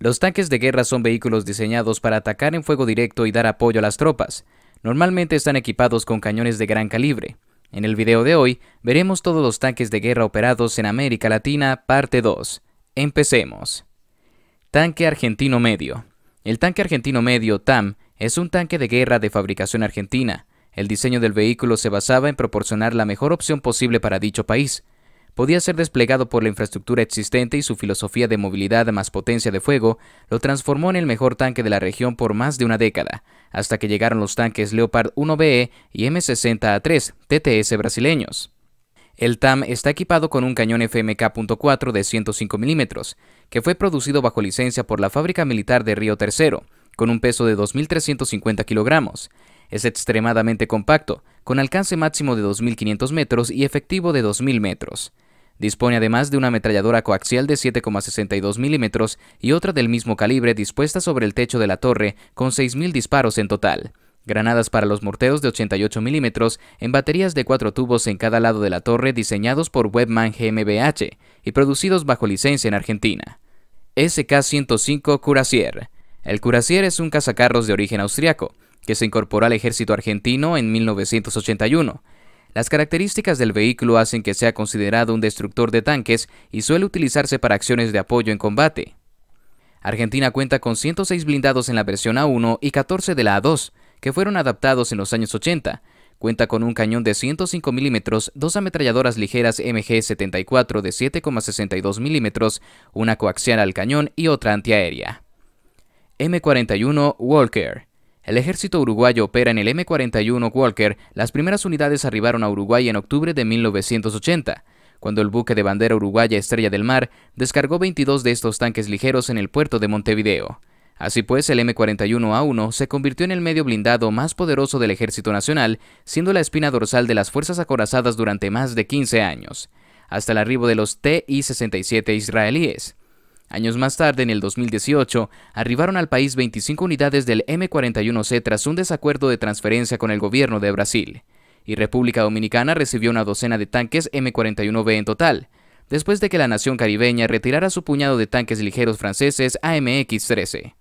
Los tanques de guerra son vehículos diseñados para atacar en fuego directo y dar apoyo a las tropas. Normalmente están equipados con cañones de gran calibre. En el video de hoy veremos todos los tanques de guerra operados en América Latina, parte 2. Empecemos. Tanque argentino medio. El tanque argentino medio, TAM, es un tanque de guerra de fabricación argentina. El diseño del vehículo se basaba en proporcionar la mejor opción posible para dicho país podía ser desplegado por la infraestructura existente y su filosofía de movilidad más potencia de fuego lo transformó en el mejor tanque de la región por más de una década, hasta que llegaron los tanques Leopard 1BE y M60A3 TTS brasileños. El TAM está equipado con un cañón FMK.4 de 105 mm, que fue producido bajo licencia por la fábrica militar de Río Tercero, con un peso de 2.350 kilogramos. Es extremadamente compacto, con alcance máximo de 2.500 metros y efectivo de 2.000 metros. Dispone además de una ametralladora coaxial de 7,62 milímetros y otra del mismo calibre dispuesta sobre el techo de la torre con 6.000 disparos en total. Granadas para los morteros de 88 milímetros en baterías de cuatro tubos en cada lado de la torre diseñados por Webman GmbH y producidos bajo licencia en Argentina. SK-105 Cuirassier. El Cuirassier es un cazacarros de origen austriaco, que se incorporó al ejército argentino en 1981 las características del vehículo hacen que sea considerado un destructor de tanques y suele utilizarse para acciones de apoyo en combate. Argentina cuenta con 106 blindados en la versión A1 y 14 de la A2, que fueron adaptados en los años 80. Cuenta con un cañón de 105 mm, dos ametralladoras ligeras MG-74 de 7,62 mm, una coaxial al cañón y otra antiaérea. M41 Walker el ejército uruguayo opera en el M41 Walker. Las primeras unidades arribaron a Uruguay en octubre de 1980, cuando el buque de bandera uruguaya Estrella del Mar descargó 22 de estos tanques ligeros en el puerto de Montevideo. Así pues, el M41A1 se convirtió en el medio blindado más poderoso del Ejército Nacional, siendo la espina dorsal de las fuerzas acorazadas durante más de 15 años, hasta el arribo de los TI-67 israelíes. Años más tarde, en el 2018, arribaron al país 25 unidades del M41C tras un desacuerdo de transferencia con el gobierno de Brasil, y República Dominicana recibió una docena de tanques M41B en total, después de que la nación caribeña retirara su puñado de tanques ligeros franceses AMX-13.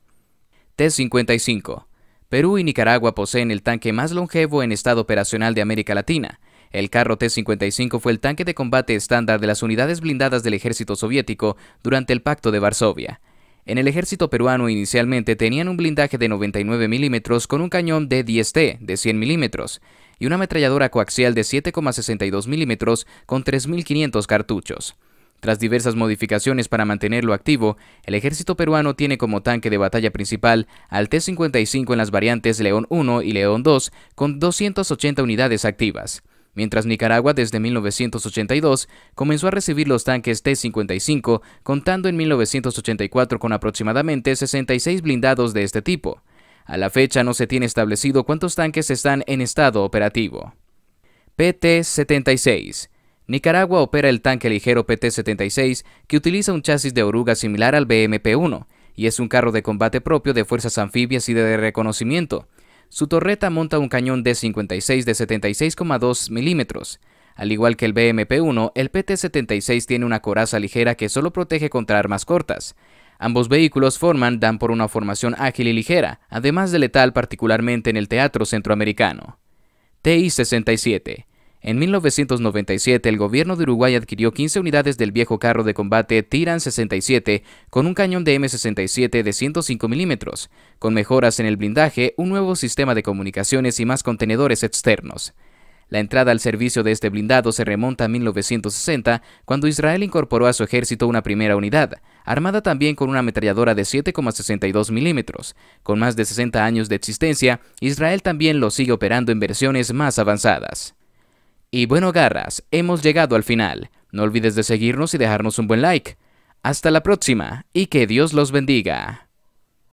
T-55. Perú y Nicaragua poseen el tanque más longevo en estado operacional de América Latina, el carro T-55 fue el tanque de combate estándar de las unidades blindadas del ejército soviético durante el Pacto de Varsovia. En el ejército peruano inicialmente tenían un blindaje de 99 milímetros con un cañón de 10T de 100 milímetros y una ametralladora coaxial de 7,62 milímetros con 3.500 cartuchos. Tras diversas modificaciones para mantenerlo activo, el ejército peruano tiene como tanque de batalla principal al T-55 en las variantes León 1 y León 2 con 280 unidades activas mientras Nicaragua desde 1982 comenzó a recibir los tanques T-55, contando en 1984 con aproximadamente 66 blindados de este tipo. A la fecha no se tiene establecido cuántos tanques están en estado operativo. PT-76 Nicaragua opera el tanque ligero PT-76 que utiliza un chasis de oruga similar al BMP-1 y es un carro de combate propio de fuerzas anfibias y de reconocimiento. Su torreta monta un cañón D56 de 76,2 milímetros. Al igual que el BMP-1, el PT-76 tiene una coraza ligera que solo protege contra armas cortas. Ambos vehículos forman dan por una formación ágil y ligera, además de letal particularmente en el teatro centroamericano. TI-67 en 1997, el gobierno de Uruguay adquirió 15 unidades del viejo carro de combate Tiran 67 con un cañón de M67 de 105 milímetros, con mejoras en el blindaje, un nuevo sistema de comunicaciones y más contenedores externos. La entrada al servicio de este blindado se remonta a 1960, cuando Israel incorporó a su ejército una primera unidad, armada también con una ametralladora de 7,62 milímetros. Con más de 60 años de existencia, Israel también lo sigue operando en versiones más avanzadas. Y bueno, garras, hemos llegado al final. No olvides de seguirnos y dejarnos un buen like. Hasta la próxima y que Dios los bendiga.